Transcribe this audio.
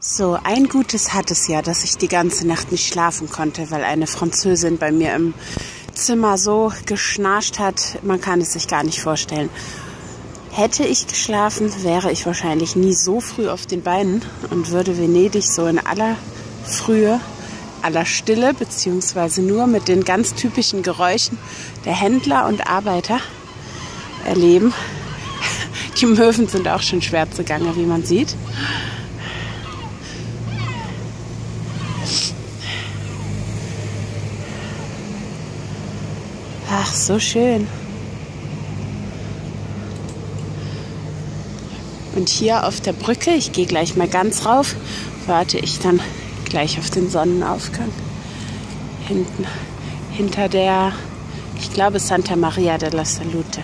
So, ein Gutes hat es ja, dass ich die ganze Nacht nicht schlafen konnte, weil eine Französin bei mir im Zimmer so geschnarcht hat, man kann es sich gar nicht vorstellen. Hätte ich geschlafen, wäre ich wahrscheinlich nie so früh auf den Beinen und würde Venedig so in aller Frühe, aller Stille, beziehungsweise nur mit den ganz typischen Geräuschen der Händler und Arbeiter erleben. Die Möwen sind auch schon schwer zugange, wie man sieht. Ach, so schön. Und hier auf der Brücke, ich gehe gleich mal ganz rauf, warte ich dann gleich auf den Sonnenaufgang. Hinten, hinter der, ich glaube, Santa Maria della Salute.